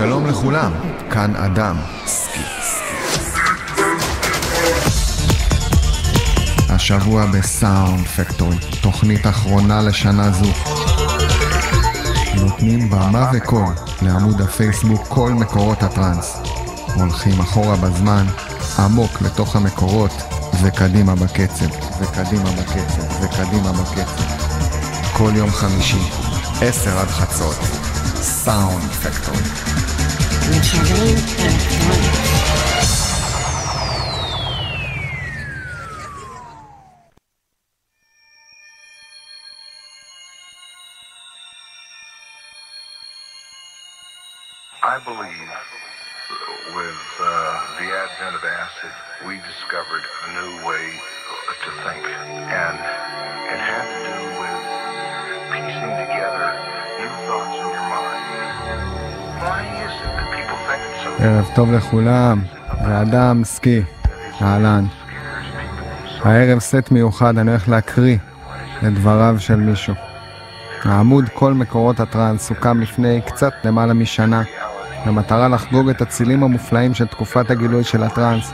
שלום לכולם, כאן אדם. השבוע בסאונד פקטורי, תוכנית אחרונה לשנה זו. נותנים במה וקול לעמוד הפייסבוק כל מקורות הטראנס. הולכים אחורה בזמן, עמוק לתוך המקורות, וקדימה בקצב, וקדימה בקצב, וקדימה בקצב. כל יום חמישי, עשר עד חצות, סאונד פקטורי. from Charlene and Fun. ערב טוב לכולם, זה אדם סקי, אהלן. הערב סט מיוחד, אני הולך להקריא את דבריו של מישהו. העמוד כל מקורות הטראנס הוקם לפני קצת למעלה משנה, במטרה לחגוג את הצילים המופלאים של תקופת הגילוי של הטראנס,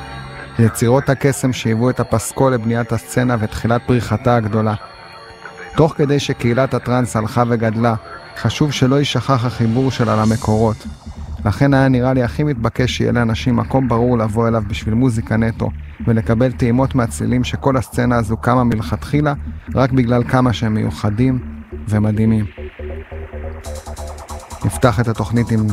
יצירות הקסם שהיוו את הפסקול לבניית הסצנה ותחילת פריחתה הגדולה. תוך כדי שקהילת הטראנס הלכה וגדלה, חשוב שלא יישכח החיבור שלה למקורות. לכן היה נראה לי הכי מתבקש שיהיה לאנשים מקום ברור לבוא אליו בשביל מוזיקה נטו, ולקבל טעימות מהצלילים שכל הסצנה הזו קמה מלכתחילה, רק בגלל כמה שהם מיוחדים ומדהימים. נפתח את התוכנית עם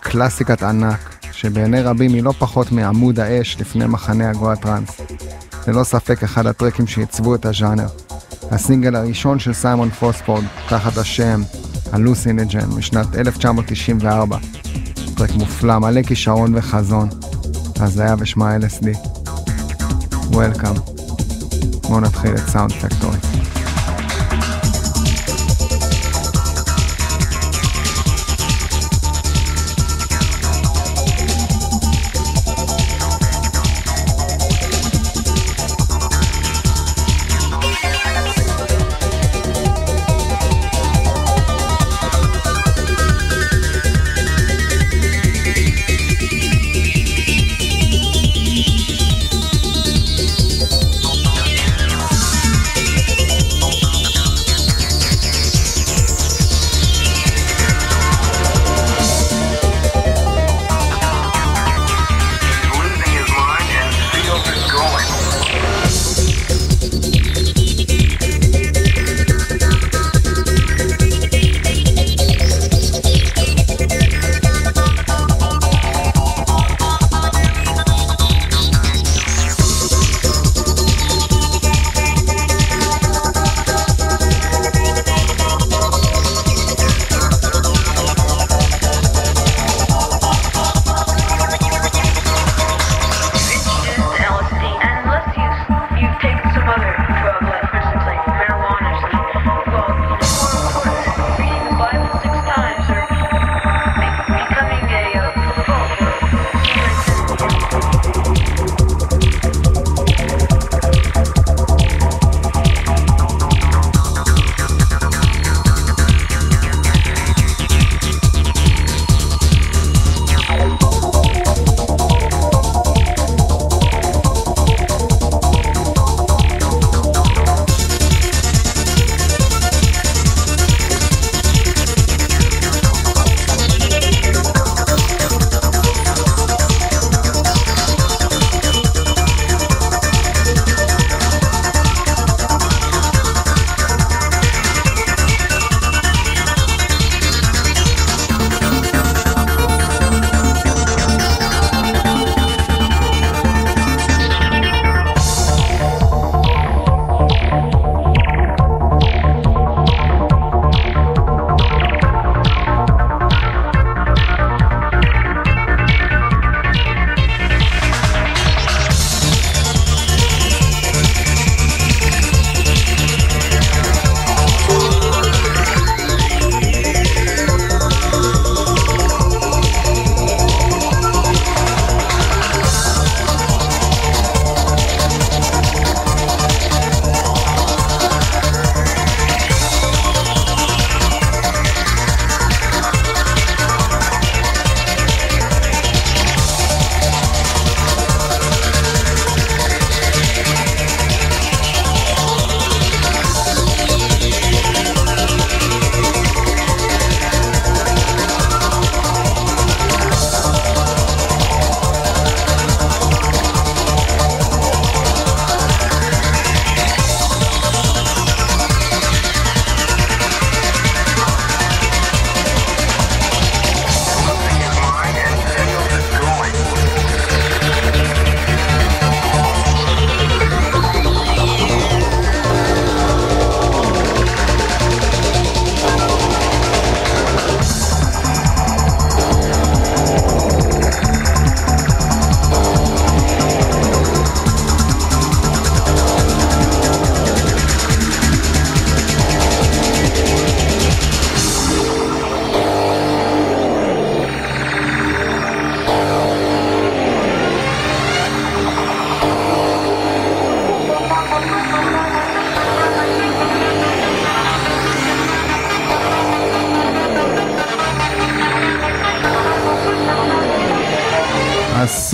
קלאסיקת ענק, שבעיני רבים היא לא פחות מעמוד האש לפני מחנה הגואה טראנס. ללא ספק אחד הטרקים שעיצבו את הז'אנר. הסינגל הראשון של סיימון פוספורד, תחת השם הלוסינג'ן משנת 1994. טרק מופלא, מלא כישרון וחזון. הזיה ושמה LSD. וולקאם. בואו נתחיל את סאונד פקטורי.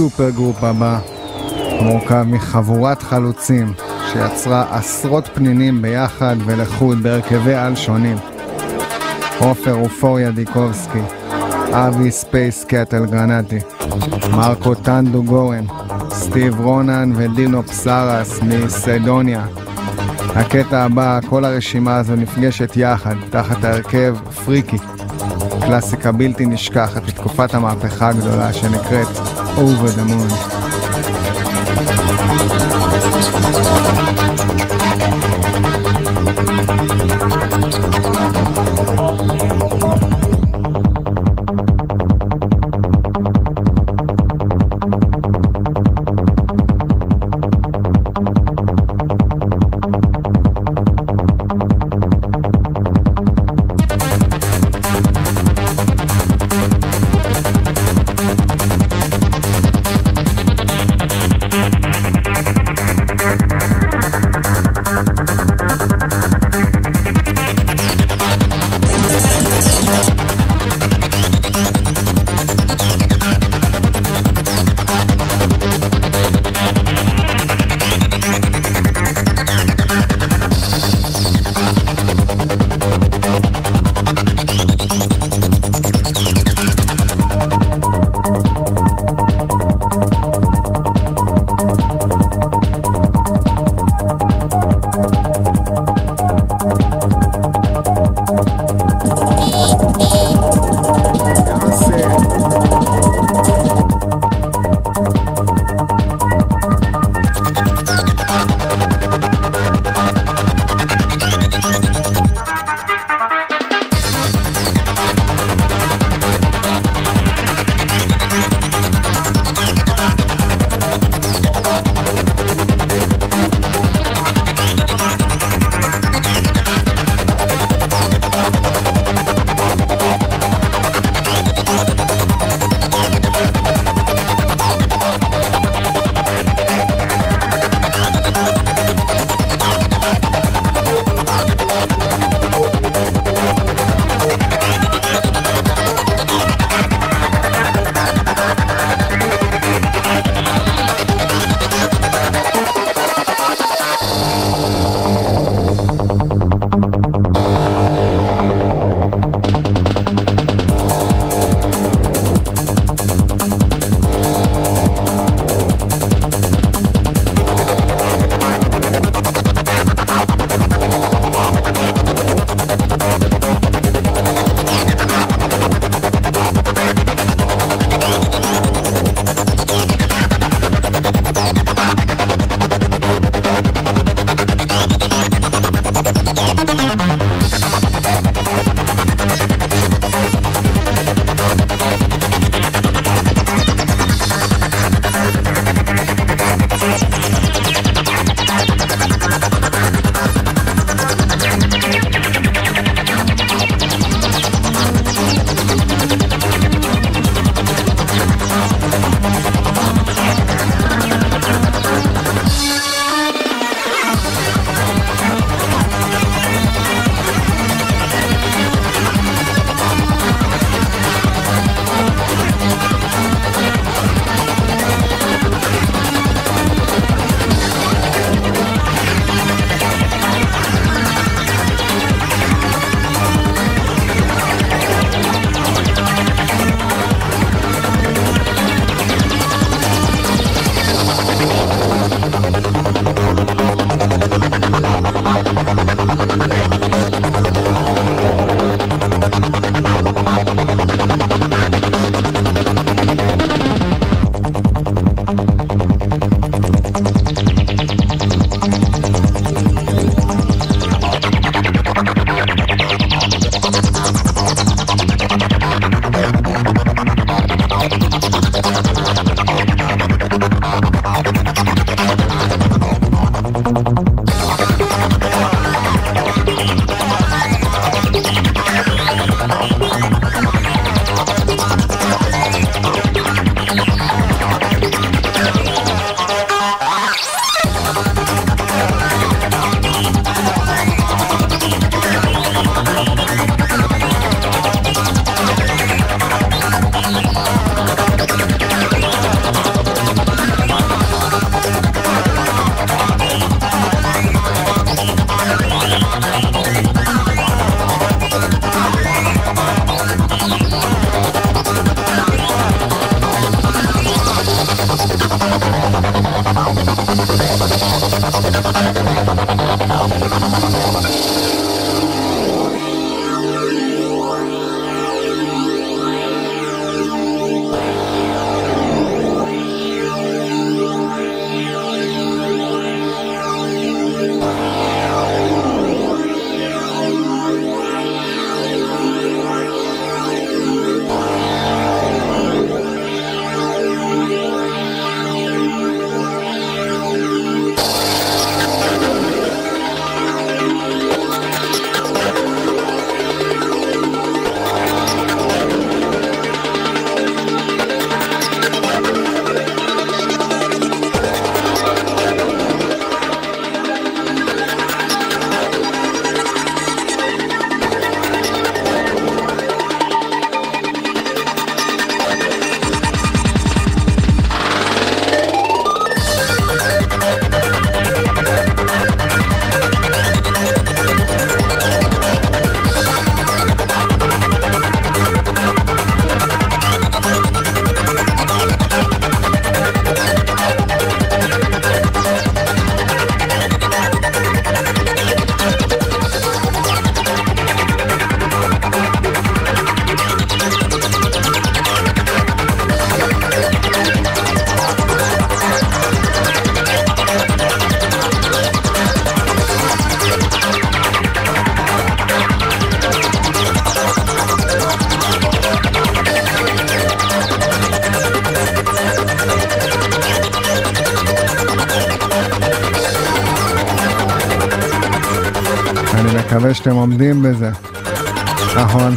ה super group הבא מורכב מחבורת חלוצים שיצרה עשרות פנינים ביחד ולחוד בהרכבי על שונים. עופר אופוריה דיקובסקי, אבי Space Cat אלגרנטי, מרקו טנדו גורן, סטיב רונן ודינו פסרס מסדוניה. הקטע הבא, כל הרשימה הזו נפגשת יחד, תחת ההרכב Phreaky. קלאסיקה בלתי נשכחת לתקופת המהפכה הגדולה שנקראת Over the Moon.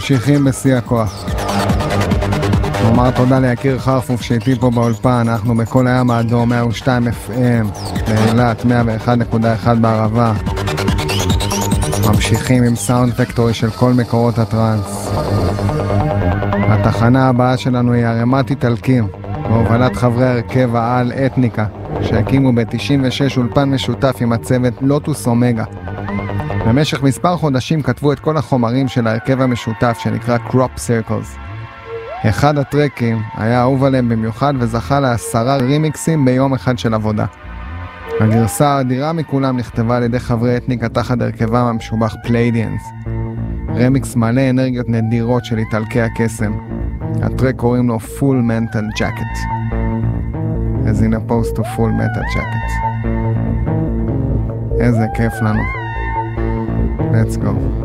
ממשיכים בשיא הכוח. נאמר תודה ליקיר חרפוף שאיתי פה באולפן, אנחנו בכל הים האדום 102 FM, באילת 101.1 בערבה. ממשיכים עם סאונד פקטורי של כל מקורות הטראנס. התחנה הבאה שלנו היא ערימת איטלקים, בהובלת חברי הרכב העל אתניקה, שהקימו ב-96 אולפן משותף עם הצוות לוטוס אומגה. במשך מספר חודשים כתבו את כל החומרים של ההרכב המשותף שנקרא Crop Circles. אחד הטרקים היה אהוב עליהם במיוחד וזכה לעשרה רימיקסים ביום אחד של עבודה. הגרסה האדירה מכולם נכתבה על ידי חברי Etnica תחת הרכבם המשובח Pleiadians. רמיקס מלא אנרגיות נדירות של איטלקי הקסם. הטרק קוראים לו Full Mental Jacket. as in opposed to Full Metal Jacket. איזה כיף לנו. Let's go.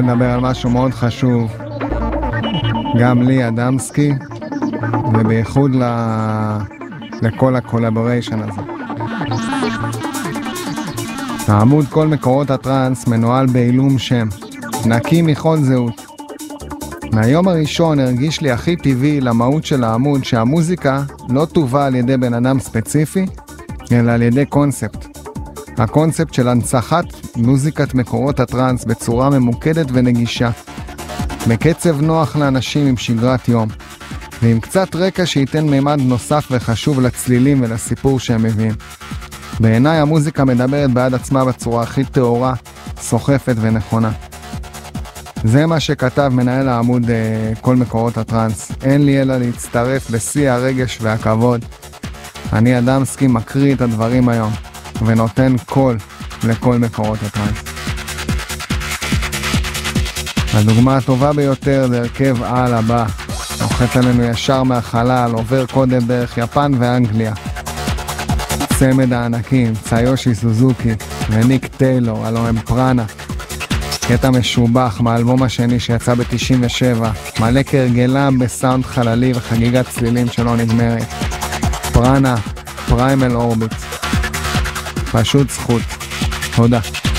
רוצה לדבר על משהו מאוד חשוב, גם לי, אדמסקי, ובייחוד ל... לכל הקולבוריישן הזה. העמוד כל מקורות הטראנס מנוהל בעילום שם, נקי מכל זהות. מהיום הראשון הרגיש לי הכי טבעי למהות של העמוד שהמוזיקה לא תובא על ידי בן אדם ספציפי, אלא על ידי קונספט. הקונספט של הנצחת מוזיקת מקורות הטראנס בצורה ממוקדת ונגישה, בקצב נוח לאנשים עם שגרת יום, ועם קצת רקע שייתן מימד נוסף וחשוב לצלילים ולסיפור שהם מביאים. בעיניי המוזיקה מדברת בעד עצמה בצורה הכי טהורה, סוחפת ונכונה. זה מה שכתב מנהל העמוד אה, כל מקורות הטראנס. אין לי אלא להצטרף בשיא הרגש והכבוד. אני אדמסקי מקריא את הדברים היום. ונותן קול לכל מקורות הטראנס. הדוגמה הטובה ביותר זה הרכב על הבא, נוחת עלינו ישר מהחלל, עובר קודם דרך יפן ואנגליה. צמד הענקים, ציושי סוזוקי וניק טיילור, הלו הם פראנה. קטע משובח מהאלבום השני שיצא ב-97, מלא כהרגלם בסאונד חללי וחגיגת צלילים שלא נגמרת. פראנה, פריימל אורביט. פשוט זכות. תודה.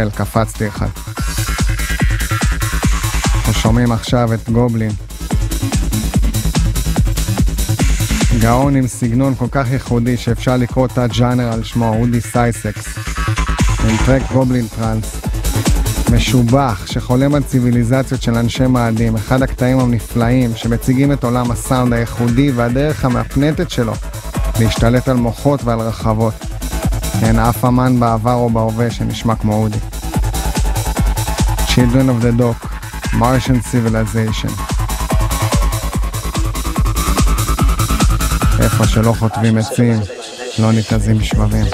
מתנצל, קפצתי אחד. אנחנו שומעים עכשיו את Goblin. גאון עם סגנון כל כך ייחודי שאפשר לקרוא את הג'אנר על שמו, אודי סייסקס. עם טרק Goblin Trance. משובח, שחולם על ציוויליזציות של אנשי מאדים, אחד הקטעים הנפלאים שמציגים את עולם הסאונד הייחודי והדרך המהפנטת שלו להשתלט על מוחות ועל רחבות. אין אף אמן בעבר או בהווה שנשמע כמו אודי. Children of the Dock, Martian Civilization. איפה שלא חוטבים עצים, לא ניתזים שבבים.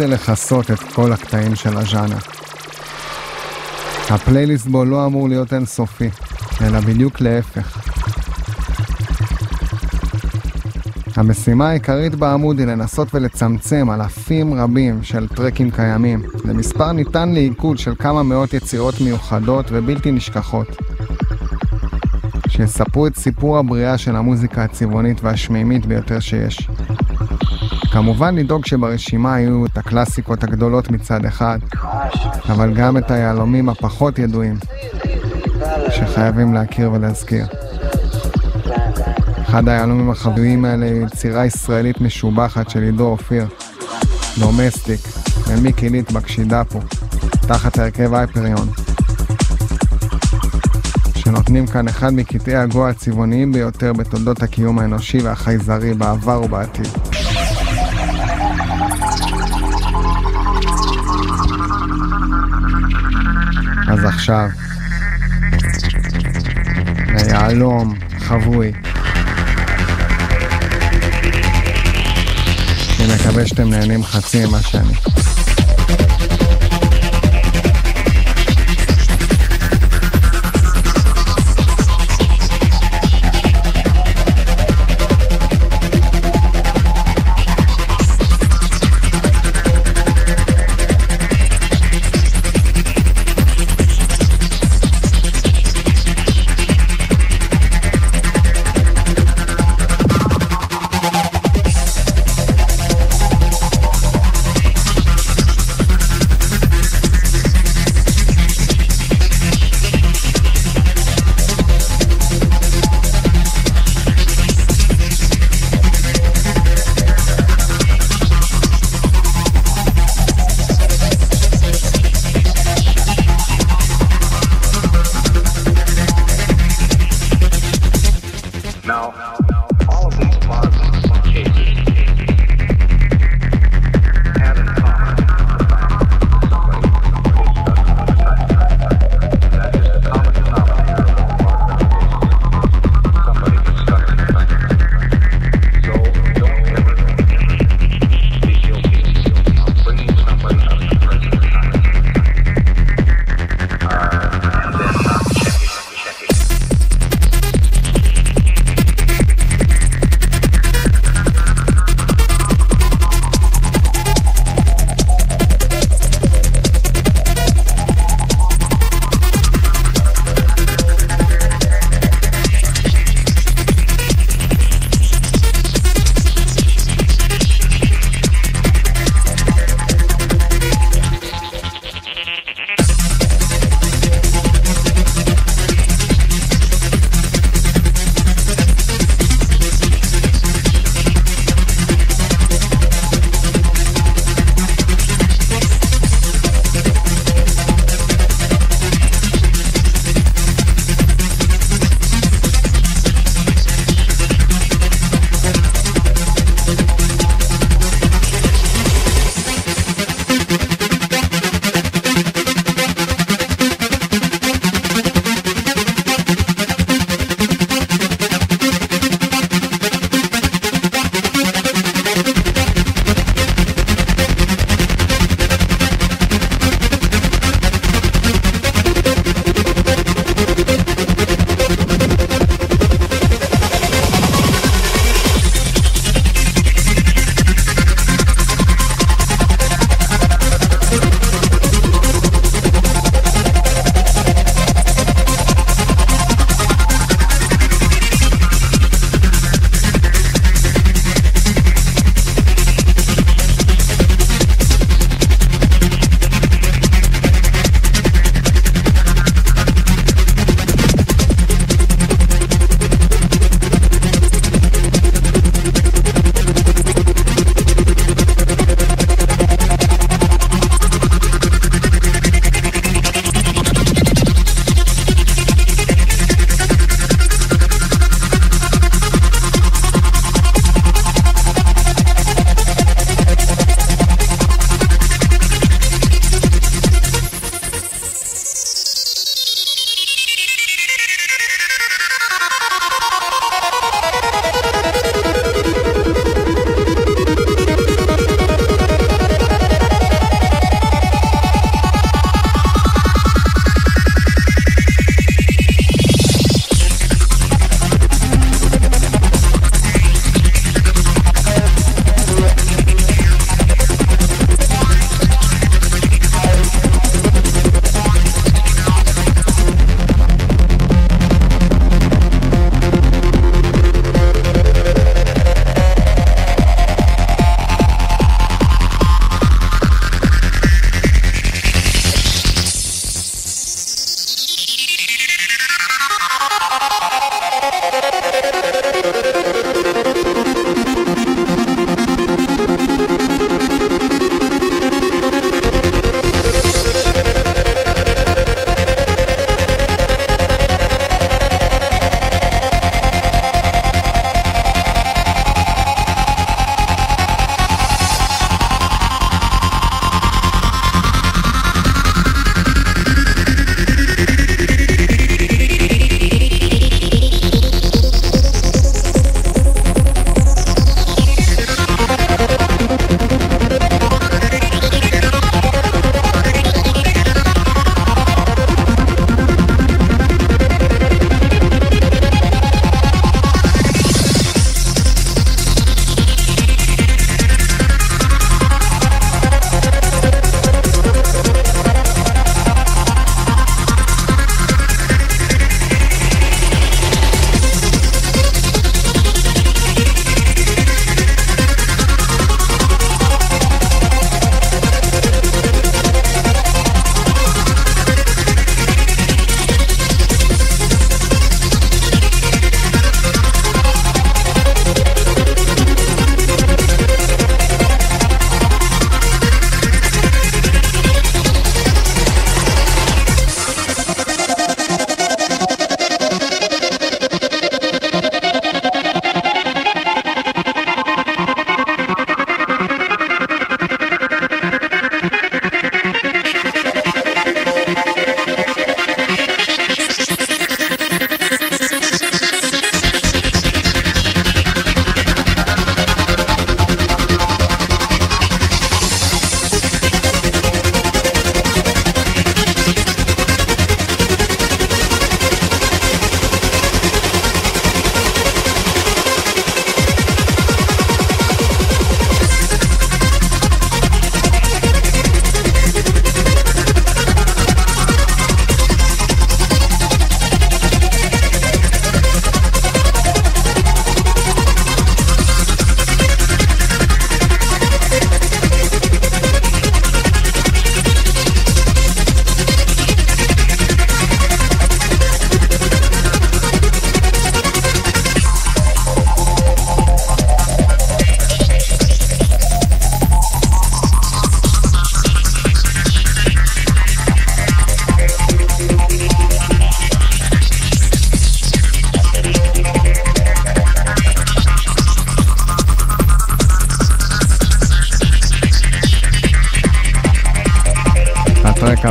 מנסה לכסות את כל הקטעים של הז'אנר. הפלייליסט בו לא אמור להיות אינסופי, אלא בדיוק להפך. המשימה העיקרית בעמוד היא לנסות ולצמצם אלפים רבים של טרקים קיימים למספר ניתן לעיכול של כמה מאות יצירות מיוחדות ובלתי נשכחות. שיספרו את סיפור הבריאה של המוזיקה הצבעונית והשמימית ביותר שיש. כמובן לדאוג שברשימה יהיו את הקלאסיקות הגדולות מצד אחד, אבל גם את היהלומים הפחות ידועים, שחייבים להכיר ולהזכיר. אחד היהלומים החבויים האלה היא יצירה ישראלית משובחת של עידו אופיר, דומסטיק, ומיקי ליטבק שידפו, תחת ההרכב הייפריון. שנותנים כאן אחד מקטעי הגו הצבעוניים ביותר בתולדות הקיום האנושי והחייזרי בעבר ובעתיד. אז עכשיו, ליהלום חבוי. אני מקווה שאתם נהנים חצי ממה שאני.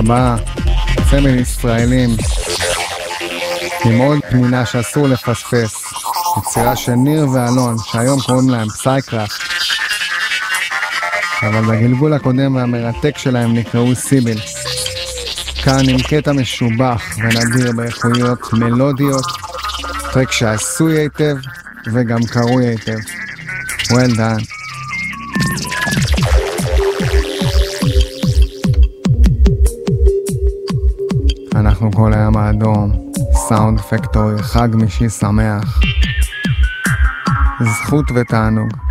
הבא, צמד ישראלים עם עוד פנינה שאסור לפספס, יצירה של ניר ואלון, שהיום קוראים להם Psycraft. אבל בגלגול הקודם והמרתק שלהם נקראו סיביל. כאן עם קטע משובח ונדיר באיכויות מלודיות, טרק שעשוי היטב וגם קרוי היטב. well done. כל היום האדום, סאונד פקטורי, חג מישי שמח. זכות ותענוג.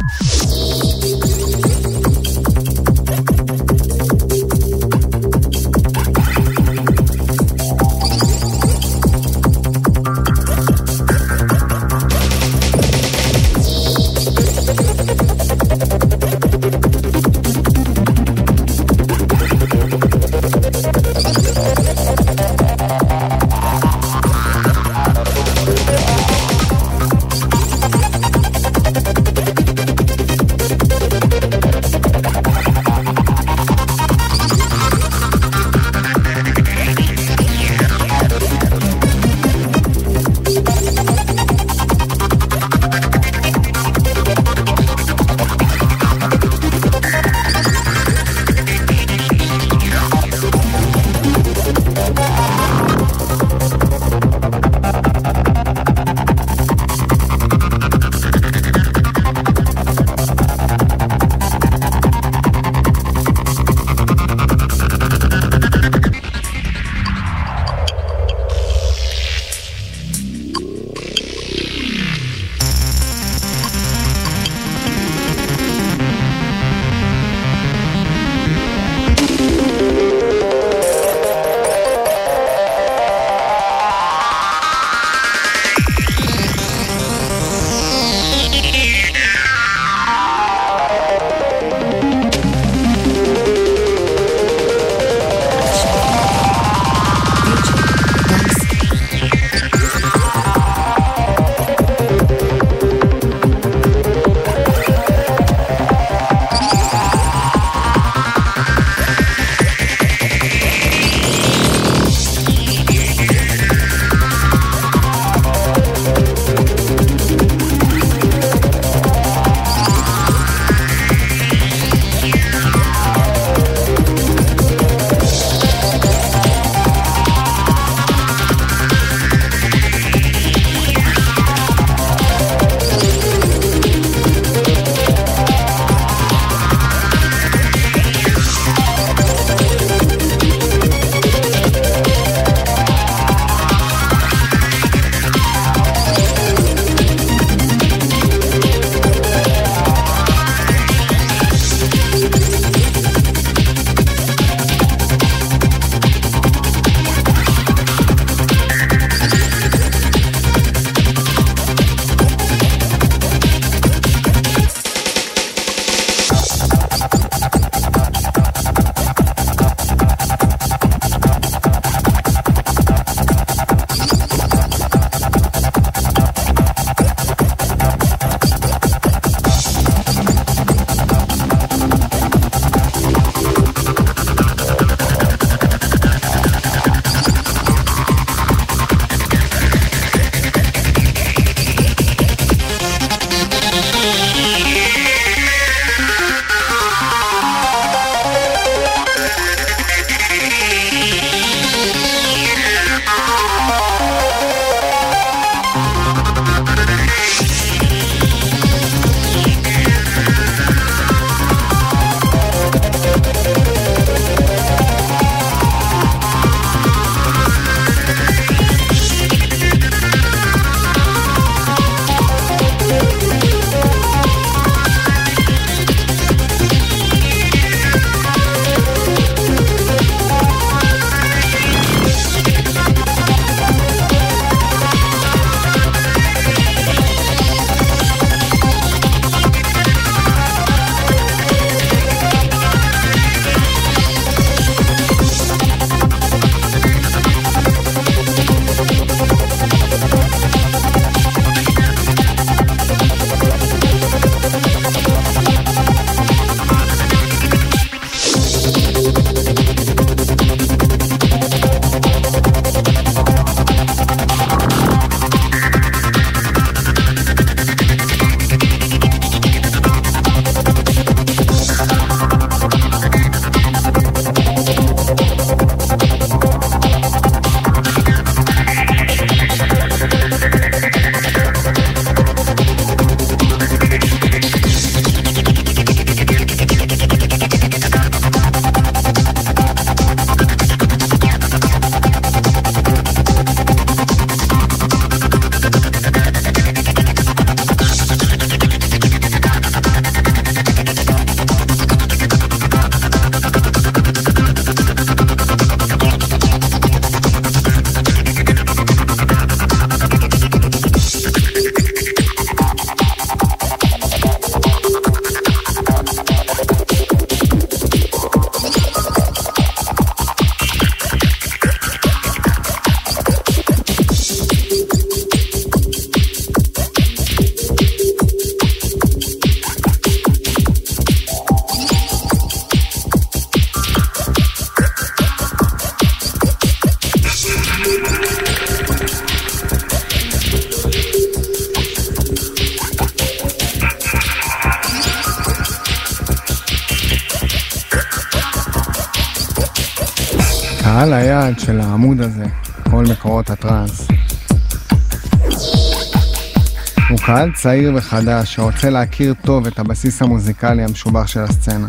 קהל צעיר וחדש שרוצה להכיר טוב את הבסיס המוזיקלי המשובח של הסצנה.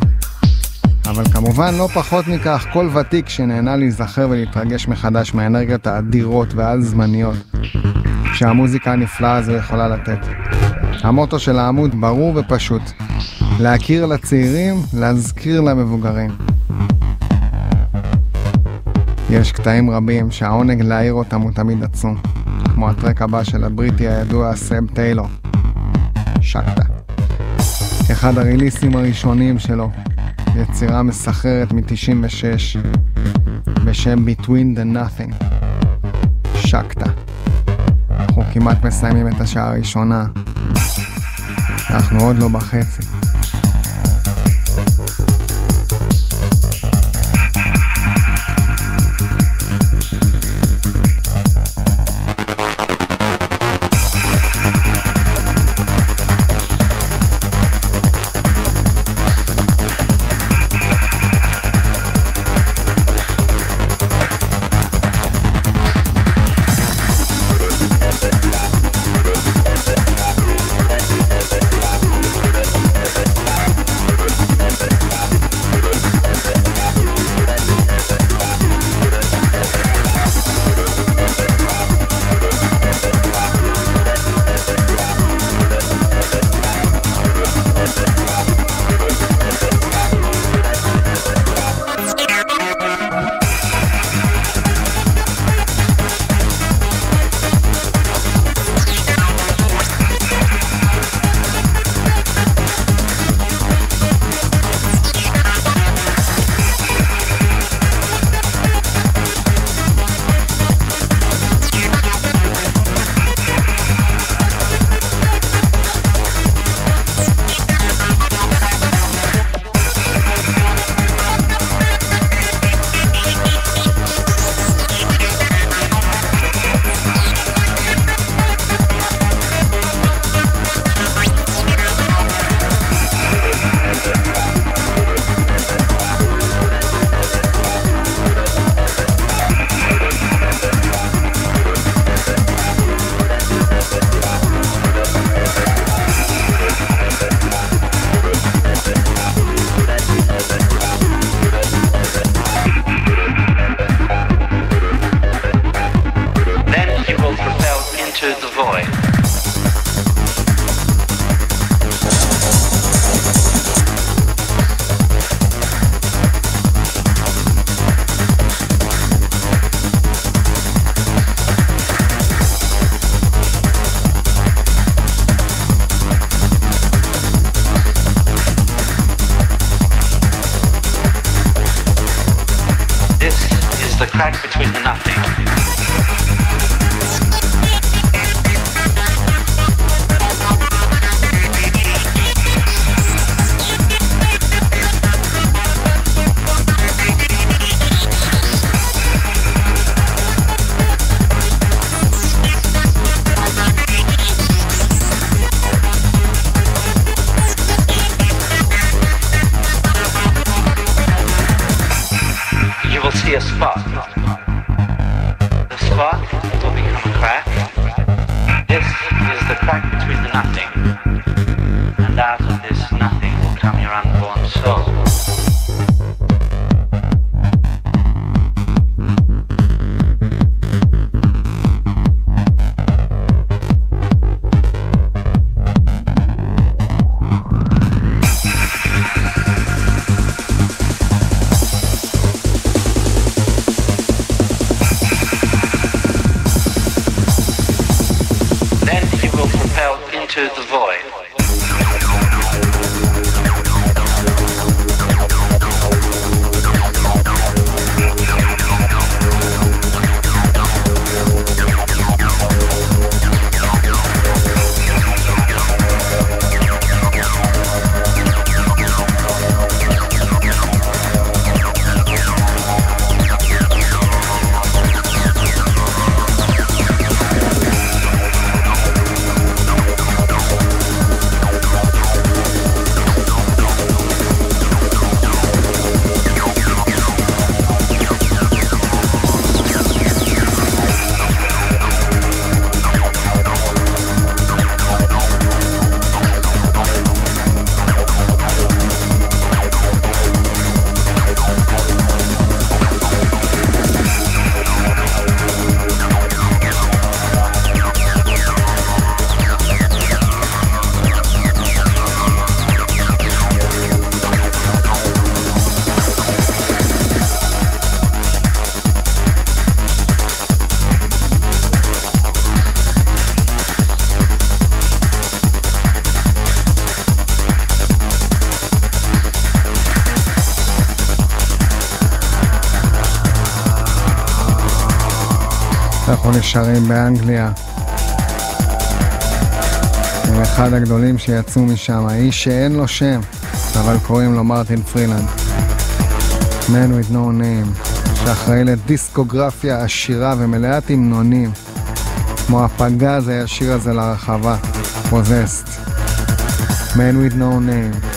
אבל כמובן לא פחות מכך, כל ותיק שנהנה להיזכר ולהתרגש מחדש מהאנרגיות האדירות והעל-זמניות שהמוזיקה הנפלאה הזו יכולה לתת. המוטו של העמוד ברור ופשוט, להכיר לצעירים, להזכיר למבוגרים. יש קטעים רבים שהעונג להעיר אותם הוא תמיד עצום, כמו הטרק הבא של הבריטי הידוע סב טיילור, שקטה. אחד הריליסים הראשונים שלו, יצירה מסחררת מ-96 בשם Between the Nothing, שקטה. אנחנו כמעט מסיימים את השעה הראשונה, אנחנו עוד לא בחצי. נשארים באנגליה. הם אחד הגדולים שיצאו משם, האיש שאין לו שם, אבל קוראים לו מרטין פרילנד. Man with no name, שאחראי לדיסקוגרפיה עשירה ומלאת המנונים, כמו הפגז הישיר הזה לרחבה, פוזסט. Man with no name.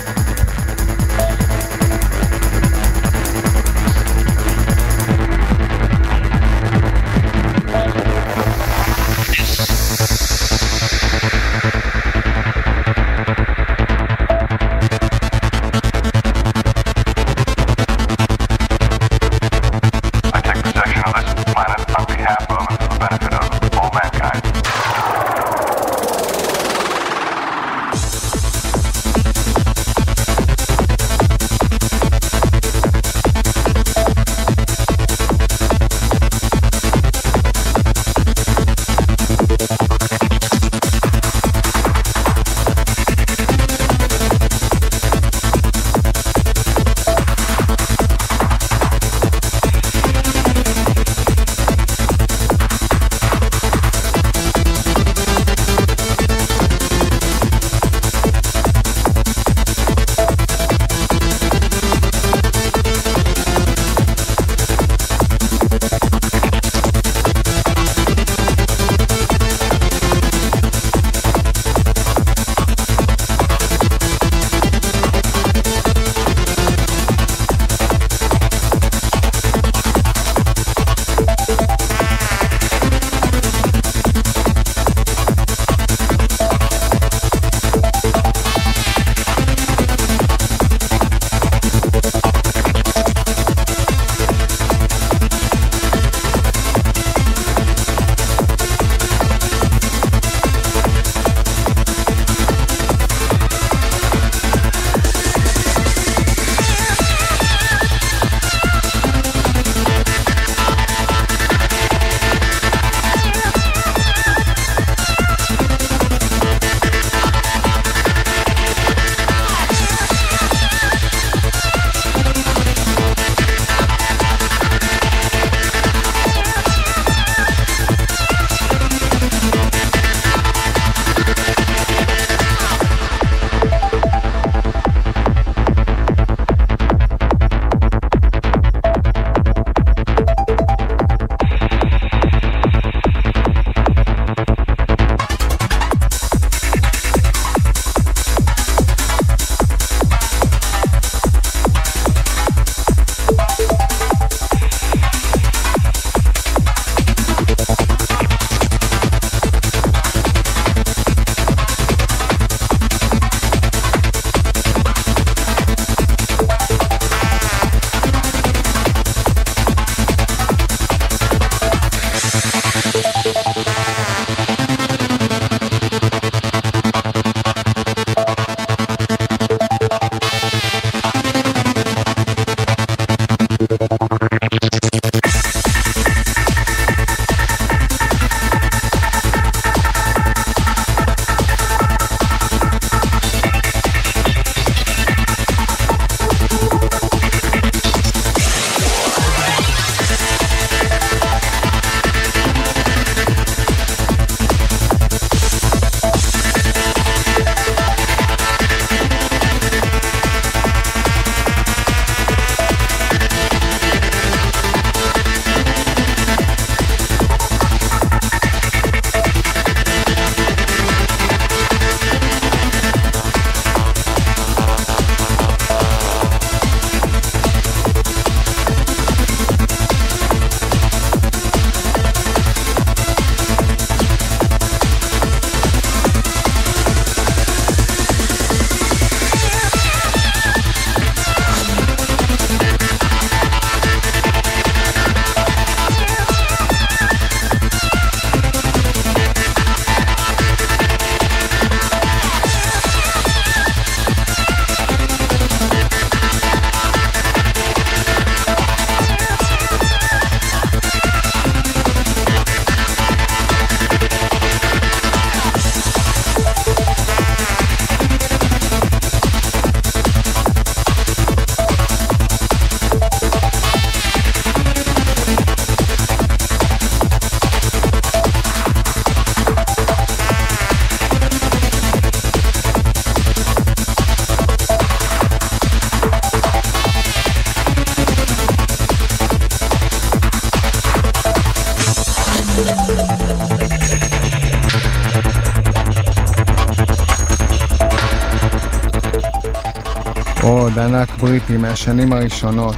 מהשנים הראשונות,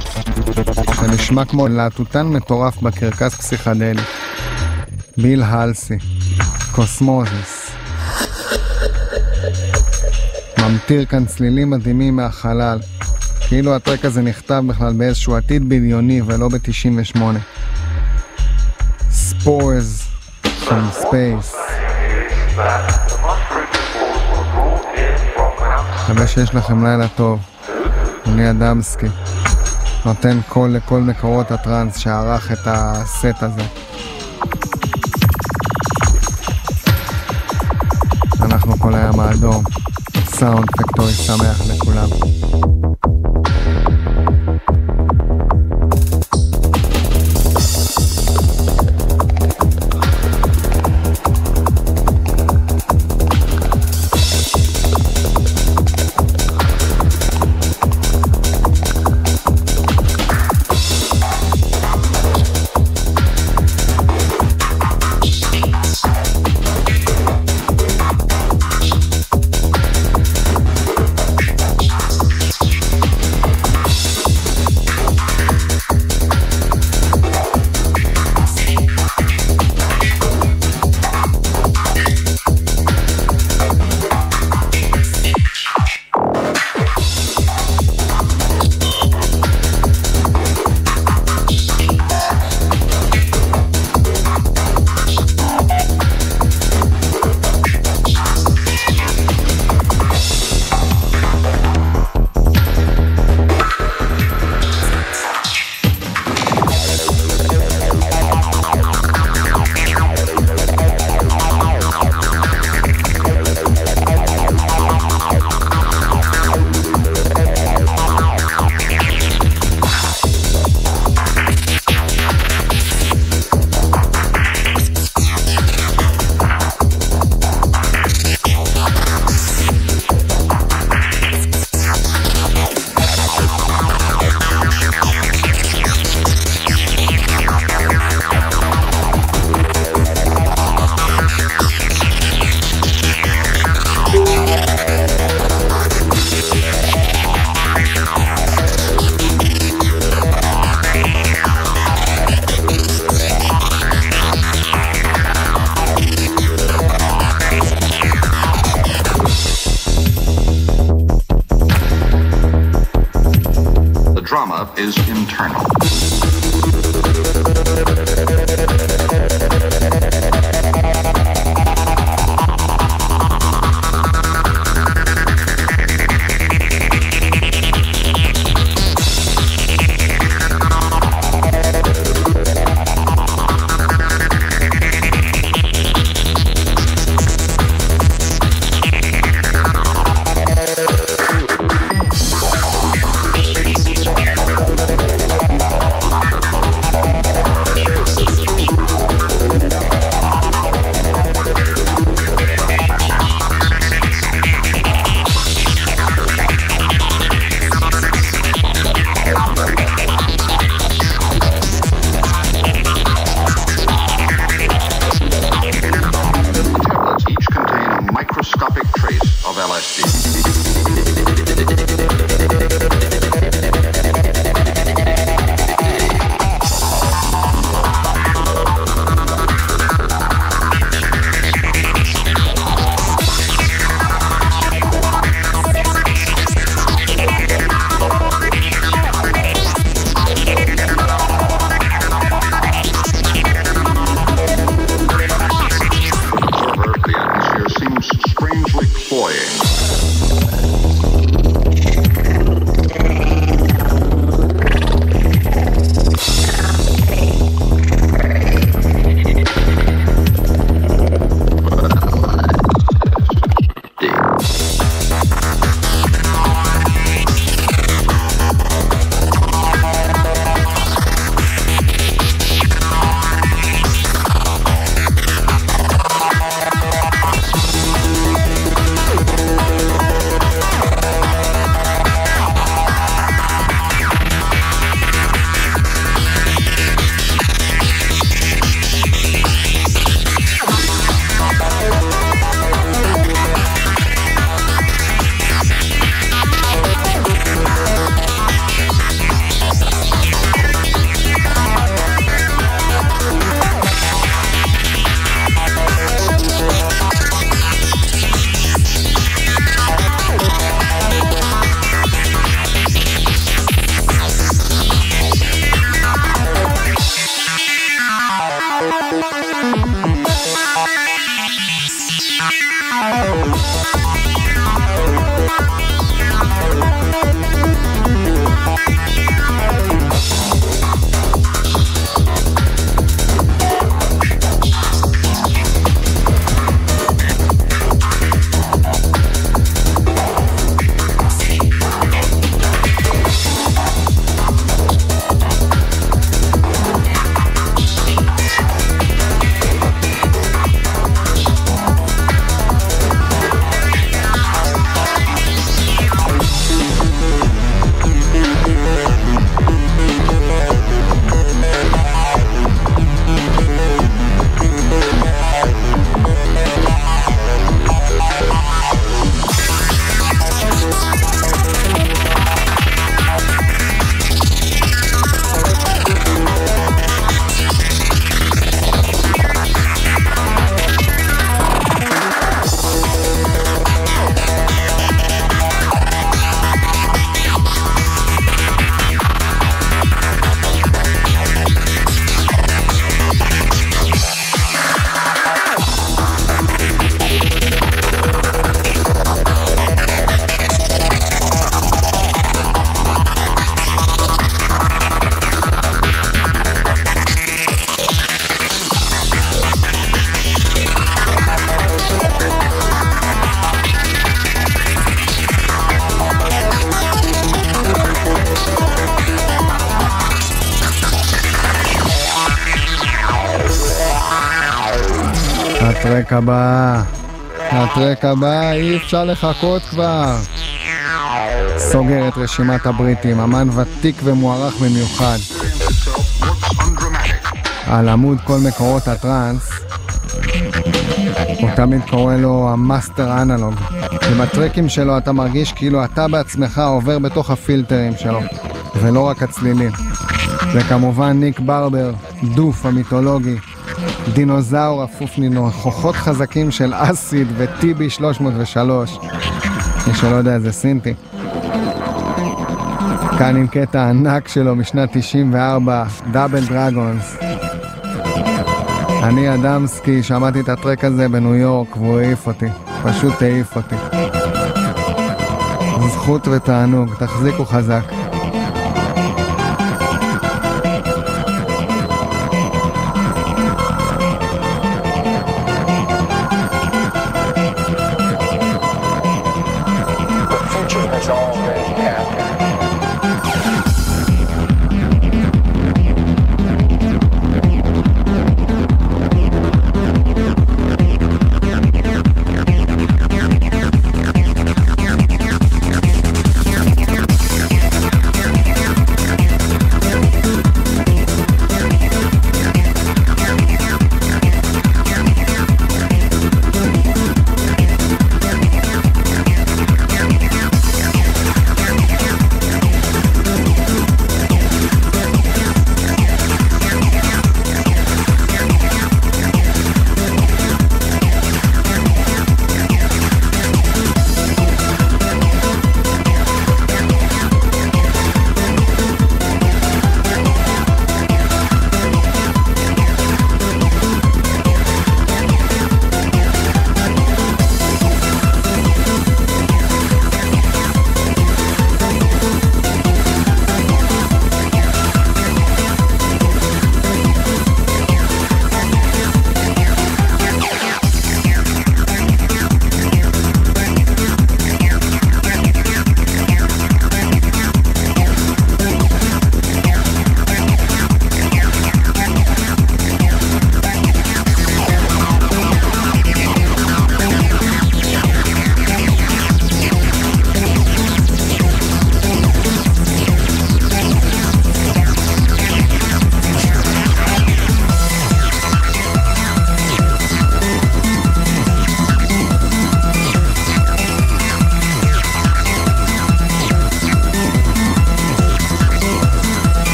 שנשמע כמו להטוטן מטורף בקרקס פסיכדלי. ביל הלסי, קוסמוזיס. ממטיר כאן צלילים מדהימים מהחלל, כאילו הטרק הזה נכתב בכלל באיזשהו עתיד בדיוני ולא ב-98. ספורס, from space. מקווה שיש לכם לילה טוב. אני אדמסקי. נותן קול לכל מקורות הטראנס שערך את הסט הזה. אנחנו כל הים האדום. סאונד פקטורי שמח לכולם. הטרק הבא, הטרק הבא, אי אפשר לחכות כבר. סוגר את רשימת הבריטים, אמן ותיק ומוערך במיוחד. על עמוד קול מקורות הטראנס, הוא תמיד קורא לו ה master analog. ובטרקים שלו אתה מרגיש כאילו אתה בעצמך עובר בתוך הפילטרים שלו, ולא רק הצלילים. וכמובן ניק ברבר, דוף המיתולוגי, דינוזאור אפוף נינוחות חזקים של אסיד וטיבי 303. מי שלא יודע זה סינטי. כאן עם קטע ענק שלו משנת 94, דאבל דרגונס. אני אדמסקי, שמעתי את הטרק הזה בניו יורק והוא העיף אותי, פשוט העיף אותי. זכות ותענוג, תחזיקו חזק.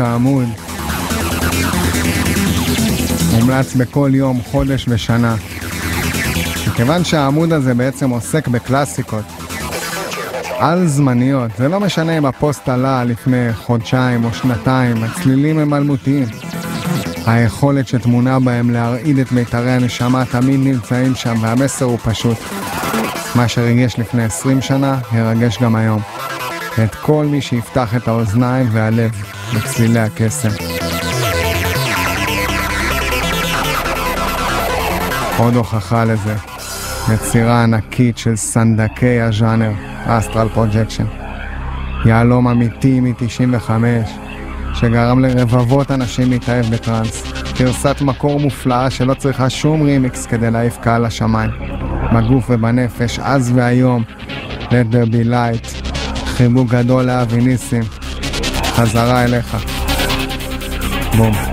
העמוד. מומלץ בכל יום, חודש ושנה. מכיוון שהעמוד הזה בעצם עוסק בקלאסיקות, has על-זמניות. זה לא משנה אם הפוסט עלה לפני חודשיים או שנתיים, הצלילים הם אלמותיים. היכולת שטמונה בהם להרעיד את מיתרי הנשמה תמיד נמצאים שם, והמסר הוא פשוט. מה שריגש לפני 20 שנה, ירגש גם היום. את כל מי שיפתח את האוזניים והלב לצלילי הקסם. עוד הוכחה לזה, יצירה ענקית של סנדקי הז'אנר, Astral Projection. יהלום אמיתי מ-95, שגרם לרבבות אנשים להתאהב בטראנס. גרסת מקור מופלאה שלא צריכה שום רימיקס כדי להעיף קהל לשמיים. בגוף ובנפש, אז והיום, let there be light, חיבוק גדול לאבי ניסים, חזרה אליך. בום.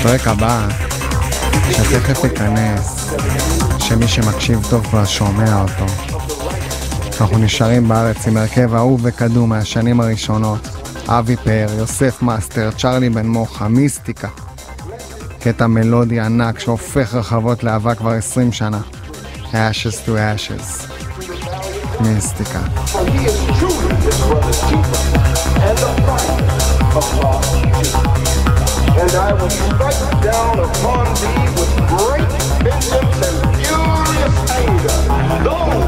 הטרק הבא, שתכף ייכנס, שמי שמקשיב טוב כבר שומע אותו. אנחנו נשארים בארץ עם הרכב אהוב וקדום מהשנים הראשונות. אבי פאר, יוסף מאסטר, צ'רלי בן מוחה, Mystica. קטע מלודי ענק שהופך רחבות לאהבה כבר 20 שנה. Ashes to Ashes. Mystica. And the fight of. And I will strike down upon thee with great vengeance and furious anger. Those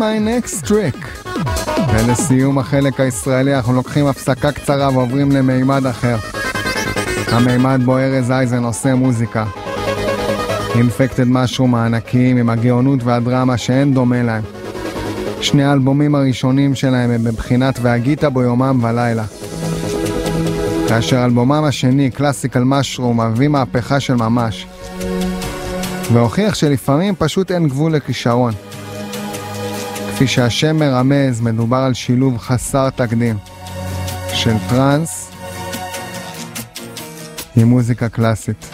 my next trick. ולסיום החלק הישראלי אנחנו לוקחים הפסקה קצרה ועוברים למימד אחר. המימד בו ארז אייזן עושה מוזיקה. אינפקטד משרום הענקיים עם הגאונות והדרמה שאין דומה להם. שני האלבומים הראשונים שלהם הם בבחינת והגית בו יומם ולילה. כאשר אלבומם השני, קלאסיקל משרום, מביא מהפכה של ממש. והוכיח שלפעמים פשוט אין גבול לכישרון. כפי שהשם מרמז, מדובר על שילוב חסר תקדים של טראנס עם מוזיקה קלאסית.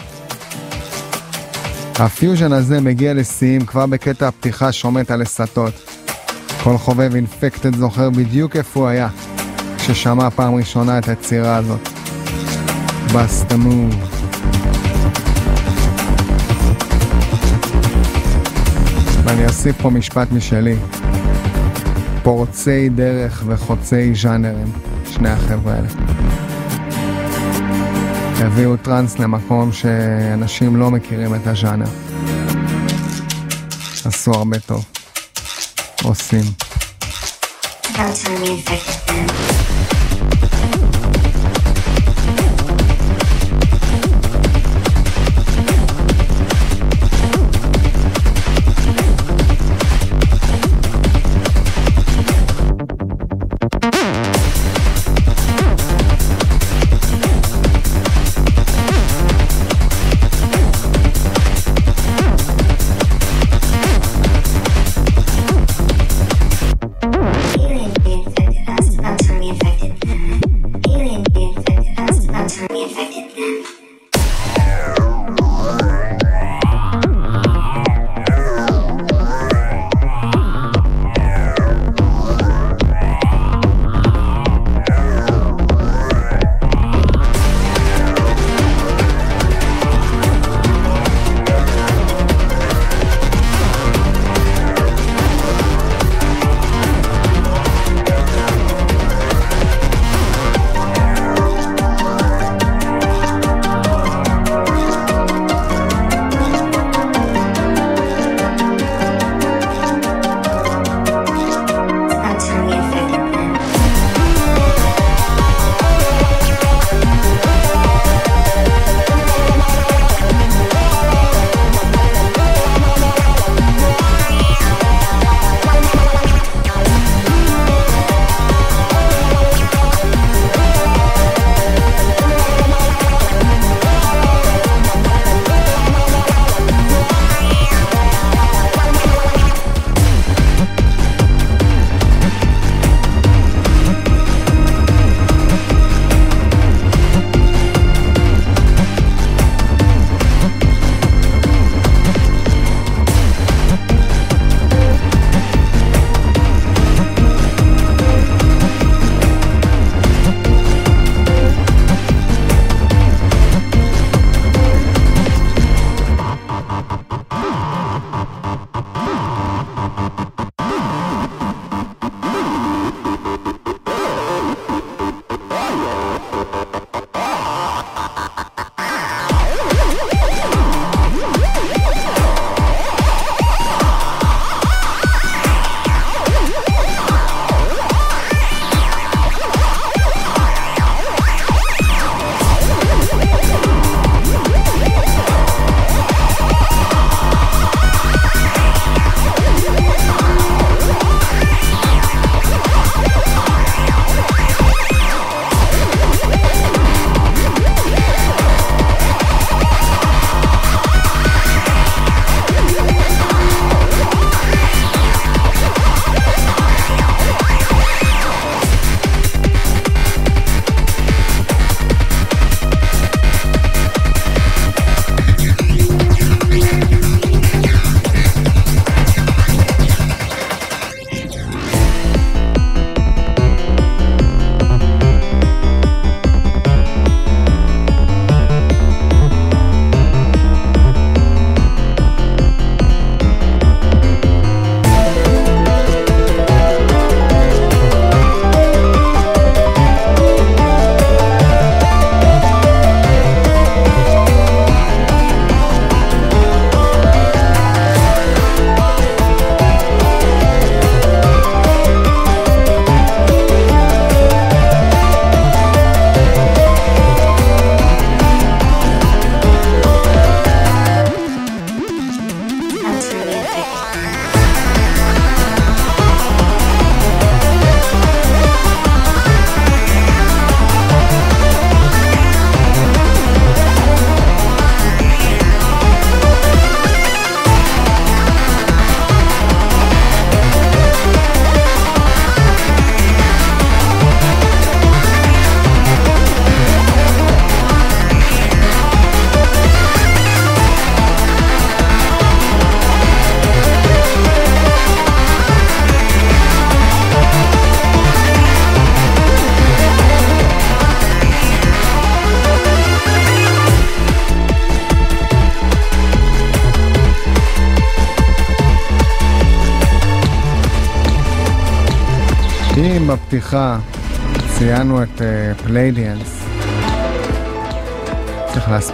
הפיוז'ן הזה מגיע לשיאים כבר בקטע הפתיחה שומט לסתות. כל חובב Infected זוכר בדיוק איפה הוא היה כששמע פעם ראשונה את היצירה הזאת. Move. ואני אוסיף פה משפט משלי. פורצי דרך וחוצי ז'אנרים, שני החבר'ה האלה. הביאו טראנס למקום שאנשים לא מכירים את הז'אנר. עשו הרבה טוב. עושים. Don't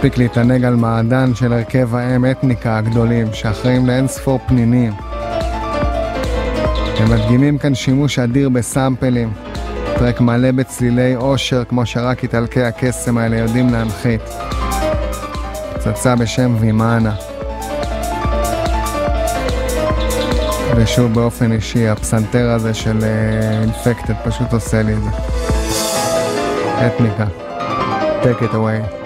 להספיק להתענג על מעדן של הרכב האם אתניקה הגדולים, שאחראים לאין ספור פנינים. הם מדגימים כאן שימוש אדיר בסאמפלים, טרק מלא בצלילי עושר כמו שרק איטלקי הקסם האלה יודעים להנחית. פצצה בשם וימאנה. ושוב באופן אישי, הפסנתר הזה של אינפקטד פשוט עושה לי את זה. אתניקה. take it away.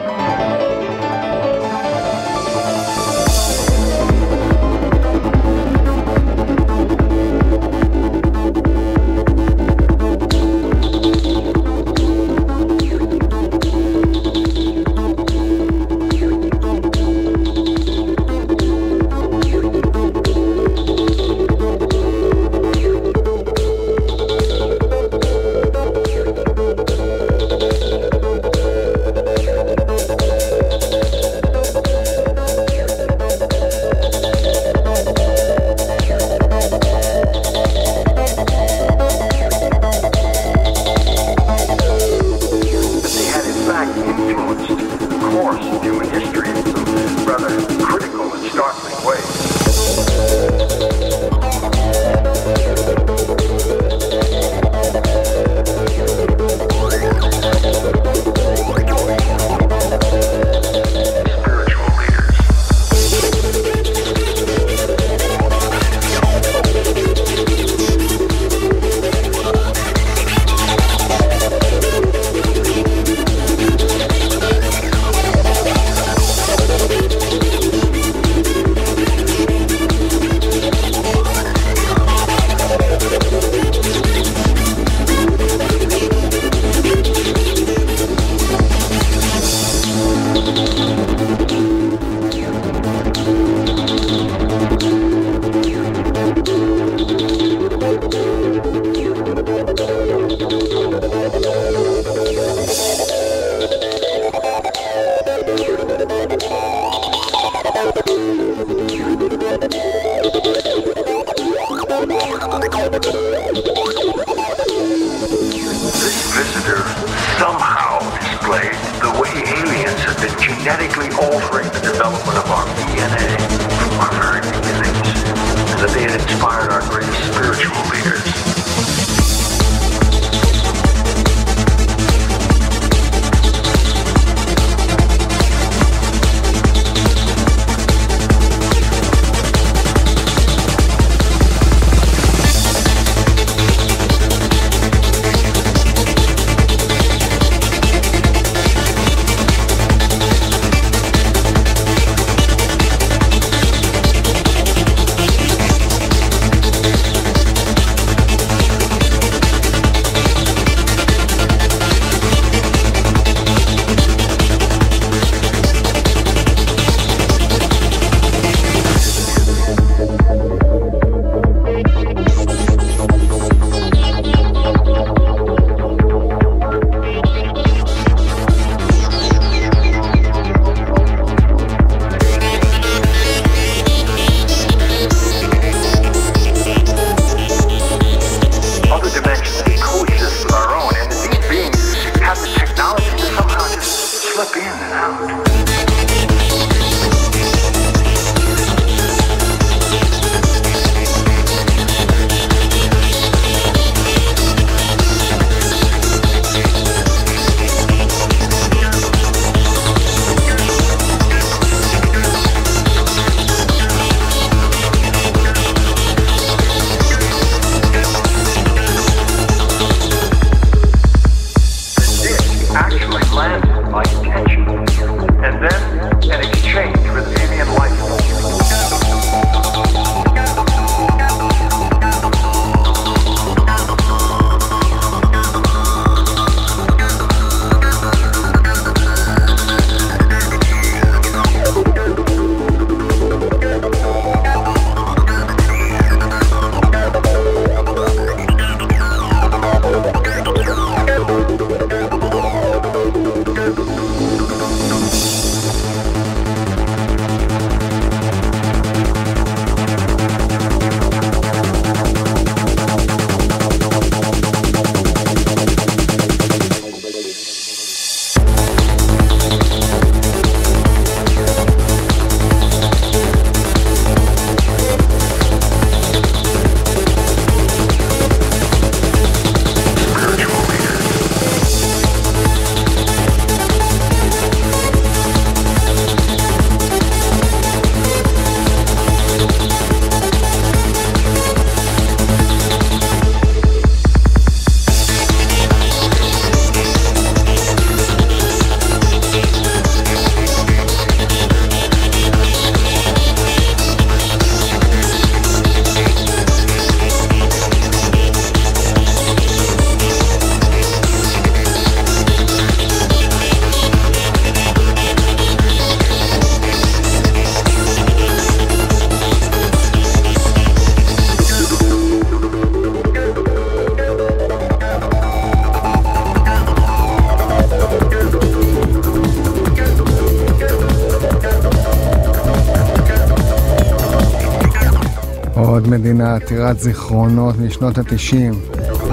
מדינה עתירת זיכרונות משנות התשעים,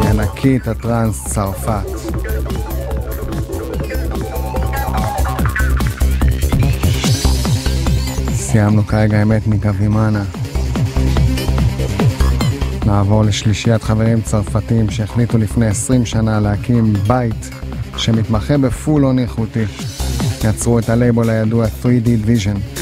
ענקית הטראנס צרפת. סיימנו כרגע אמת מגבימנה. נעבור לשלישיית חברים צרפתים שהחליטו לפני 20 שנה להקים בית שמתמחה ב full on איכותי. יצרו את הלייבל הידוע 3D Vision.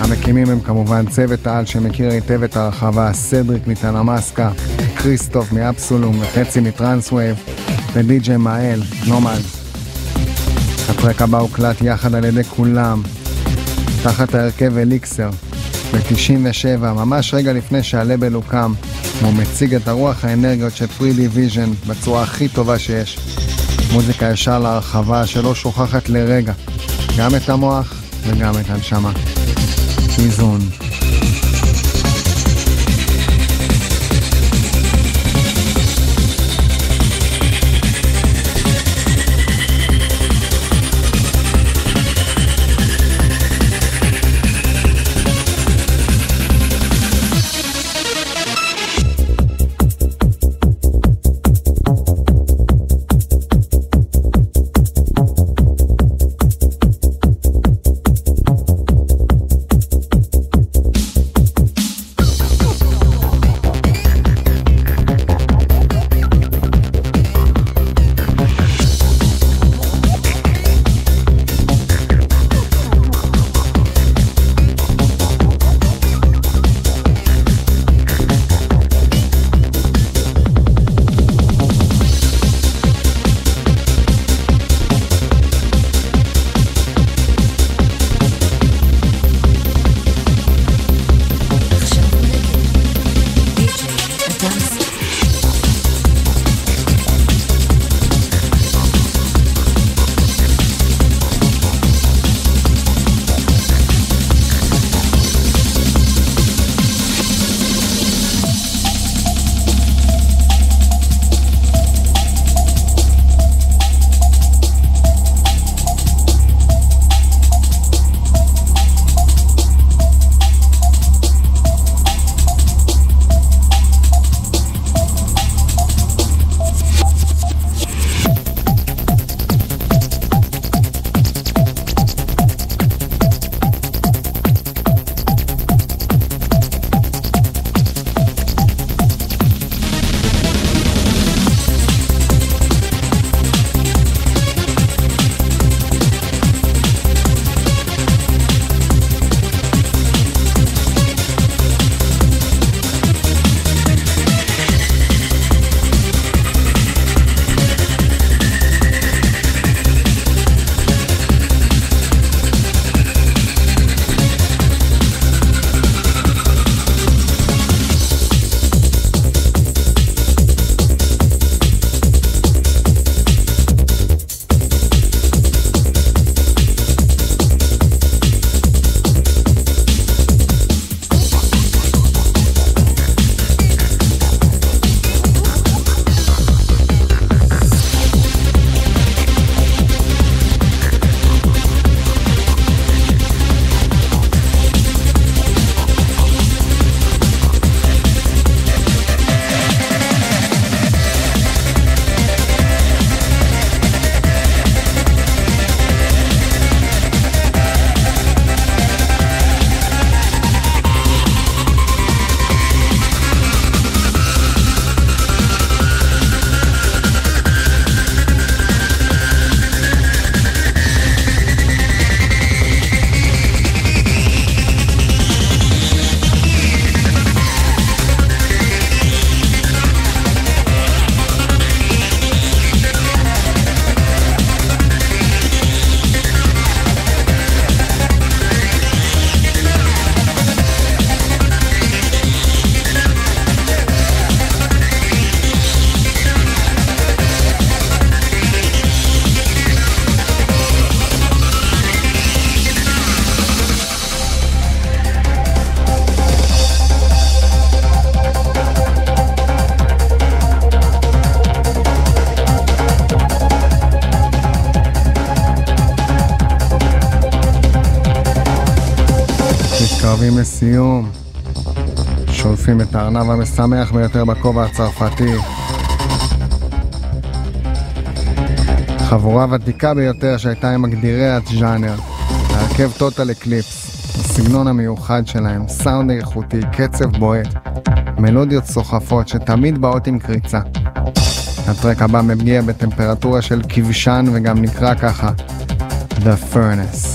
המקימים הם כמובן צוות העל שמכיר היטב את הרחבה, סדריק מ Talamasca, כריסטוף מ Absolum וחצי מ Transwave ו DJ Mael, Nomad. הטרק הבא הוקלט יחד על ידי כולם, תחת ההרכב אליקסר, ב-97, ממש רגע לפני שהלבל הוקם, הוא מציג את הרוח האנרגיות של 3D Vision בצורה הכי טובה שיש. מוזיקה ישר לרחבה שלא שוכחת לרגע, גם את המוח וגם את הנשמה. on את הארנב המשמח ביותר בכובע הצרפתי. חבורה ותיקה ביותר שהייתה עם מגדירי הז'אנר, להרכב Total Eclipse, הסגנון המיוחד שלהם, סאונד איכותי, קצב בועט, מלודיות סוחפות שתמיד באות עם קריצה. הטרק הבא מגיע בטמפרטורה של כבשן וגם נקרא ככה The Furnace.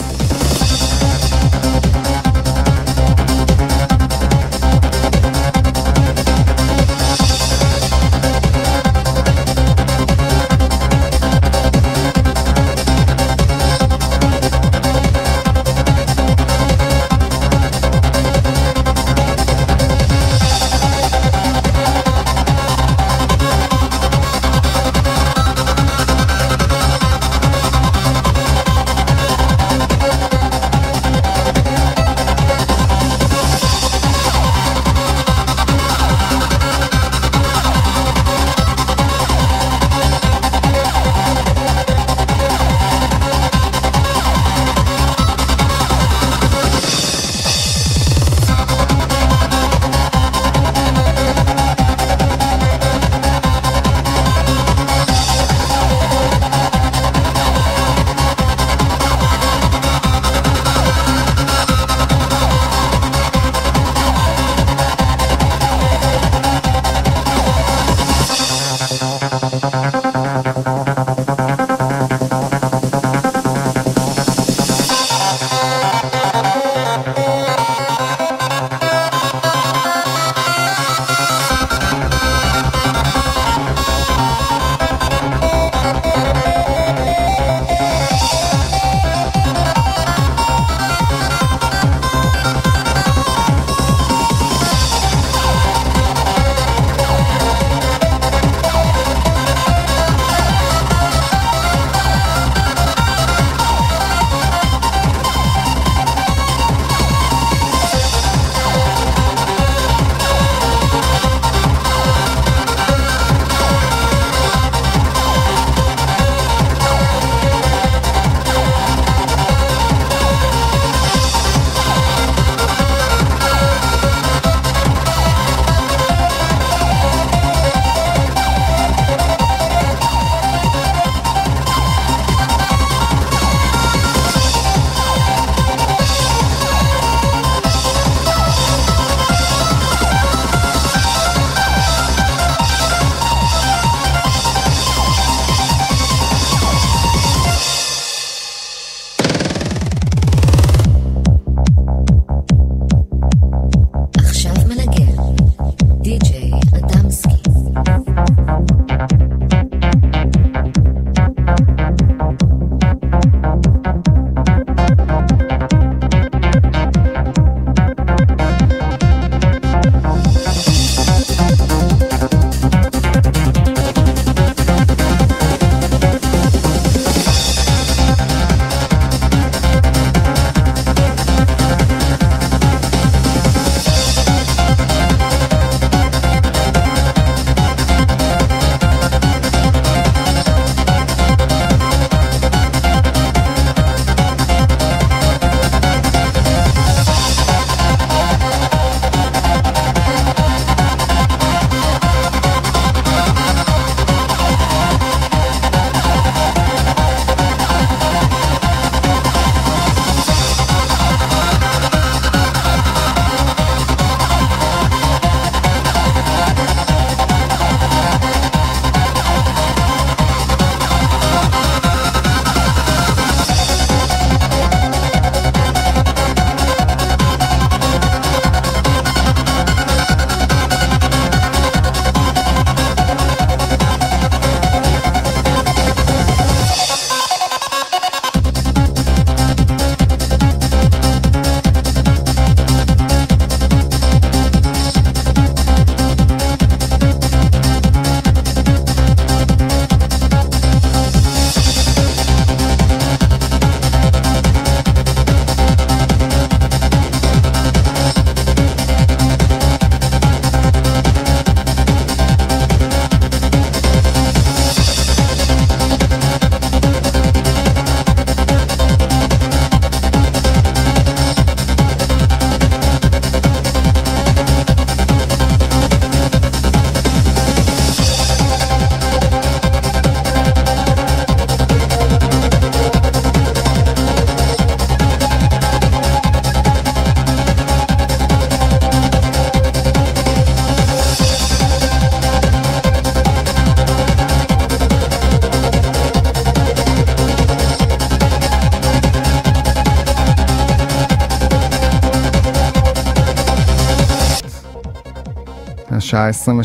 השעה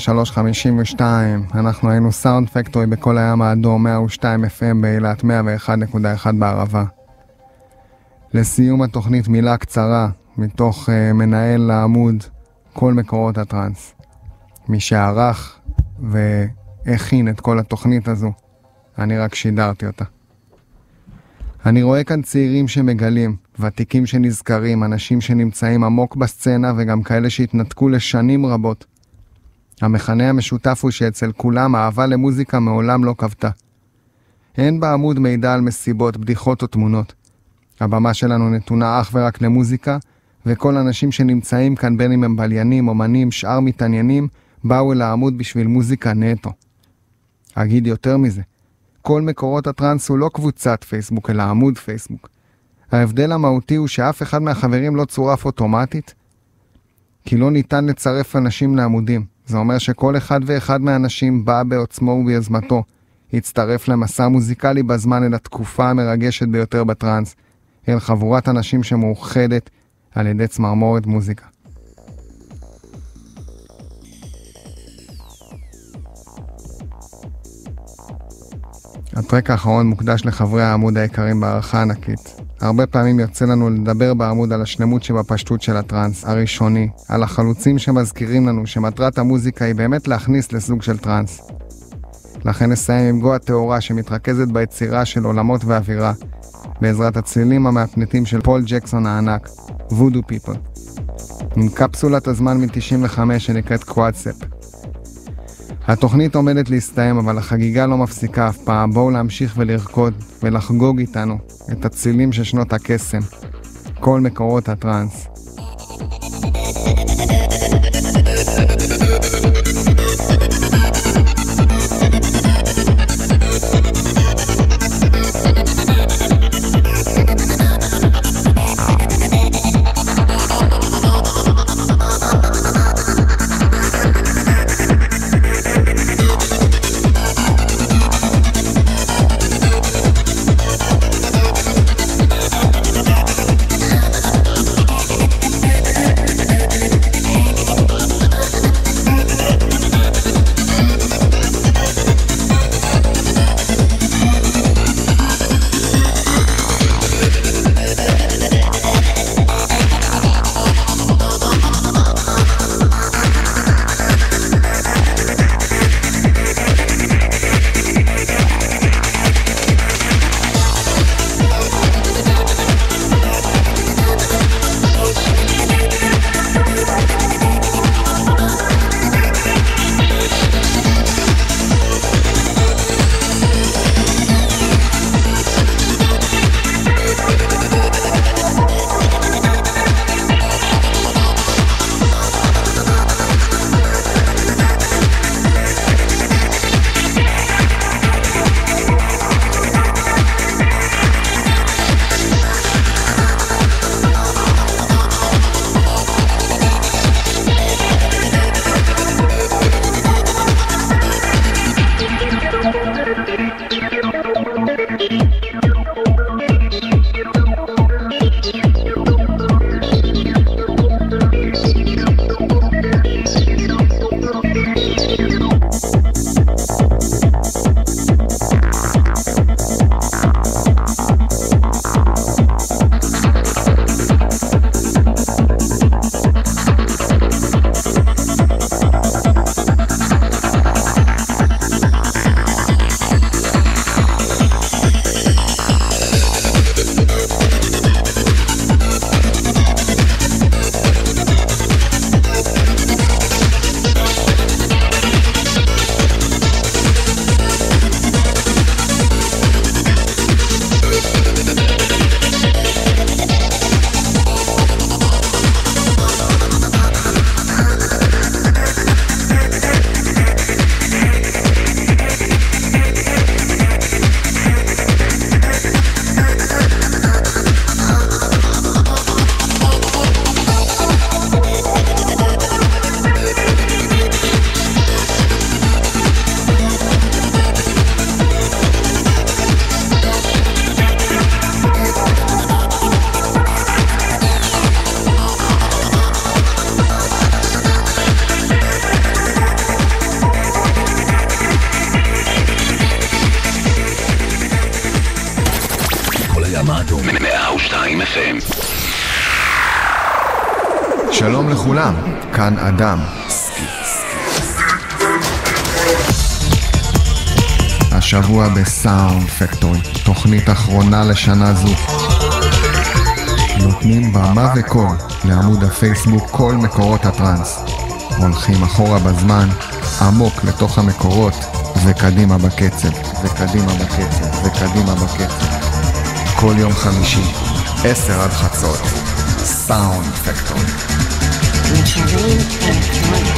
23:52, אנחנו היינו סאונד פקטורי בכל הים האדום, 102 FM באילת, 101.1 בערבה. לסיום התוכנית מילה קצרה מתוך uh, מנהל העמוד כל מקורות הטראנס. מי שערך והכין את כל התוכנית הזו, אני רק שידרתי אותה. אני רואה כאן צעירים שמגלים, ותיקים שנזכרים, אנשים שנמצאים עמוק בסצנה וגם כאלה שהתנתקו לשנים רבות. המכנה המשותף הוא שאצל כולם האהבה למוזיקה מעולם לא כבתה. אין בעמוד מידע על מסיבות, בדיחות או תמונות. הבמה שלנו נתונה אך ורק למוזיקה, וכל האנשים שנמצאים כאן, בין אם הם בליינים, אומנים, שאר מתעניינים, באו אל העמוד בשביל מוזיקה נטו. אגיד יותר מזה, כל מקורות הטראנס הוא לא קבוצת פייסבוק, אלא עמוד פייסבוק. ההבדל המהותי הוא שאף אחד מהחברים לא צורף אוטומטית, כי לא ניתן לצרף אנשים לעמודים. זה אומר שכל אחד ואחד מהאנשים בא בעוצמו וביוזמתו, הצטרף למסע מוזיקלי בזמן אל התקופה המרגשת ביותר בטראנס, אל חבורת אנשים שמאוחדת על ידי צמרמורת מוזיקה. הטרק האחרון מוקדש לחברי העמוד היקרים בהערכה ענקית. הרבה פעמים יוצא לנו לדבר בעמוד על השלמות שבפשטות של הטראנס, הראשוני, על החלוצים שמזכירים לנו שמטרת המוזיקה היא באמת להכניס לסוג של טראנס. לכן נסיים עם גואה הטהורה שמתרכזת ביצירה של עולמות ואווירה, בעזרת הצלילים המהפנטים של פול ג'קסון הענק, Voodoo People. עם קפסולת הזמן מ-95 שנקראת קוואטסאפ. התוכנית עומדת להסתיים, אבל החגיגה לא מפסיקה אף פעם. בואו להמשיך ולרקוד ולחגוג איתנו את הצלילים של שנות הקסם. קול מקורות הטראנס. כאן אדם. השבוע בסאונד פקטורי, תוכנית אחרונה לשנה זו. נותנים במה וקול לעמוד הפייסבוק כל מקורות הטראנס. הולכים אחורה בזמן, עמוק לתוך המקורות, וקדימה בקצב, וקדימה בקצב, וקדימה בקצב. כל יום חמישי, עשר עד חצות, סאונד פקטורי. Featuring Anna